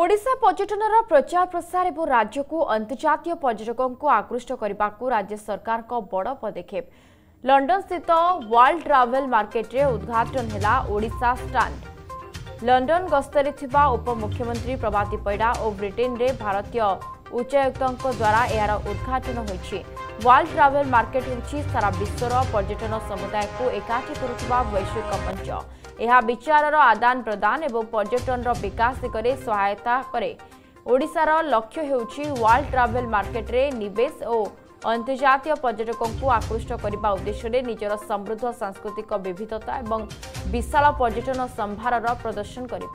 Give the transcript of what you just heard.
ओडिसा पर्यटन प्रचार प्रसार ए राज्यको अन्तर्जातीय पर्यटकको आकृष्ट राज्य बड पदक्षेप स्थित वर्ल्ड ट्राभेल् मर्केट्रे उद्घाटन होला ओडा स्टान्ड लन्डन गस्तले थाख्यमन्त्री प्रभाती पैडा ओ ब्रिटेन्रे भारतीय उच्चायुक्तଙ୍କ দ্বাৰা ইয়াৰ উদ্বোধন হৈছে World Travel Market যি সারা বিশ্বৰ পৰ্যটন সমাজক এক কাটি පුৰস্কাৰ বৈশ্বিক মঞ্চ। ইয়াৰ বিচাৰৰ আদান-প্ৰদান আৰু পৰ্যটনৰ বিকাশকৰে সহায়তা কৰে। ওড়িশাৰ লক্ষ্য হৈছে World Travel Market ৰে নিবেশ আৰু আন্তৰ্জাতিক পৰ্যটকক আকৰ্ষণ কৰিবৰ উদ্দেশ্যে নিজৰ সমৃদ্ধ সাংস্কৃতিক বৈচিত্ৰতা আৰু বিশাল পৰ্যটনৰ সম্ভাৰৰ প্ৰদৰ্শন কৰিব।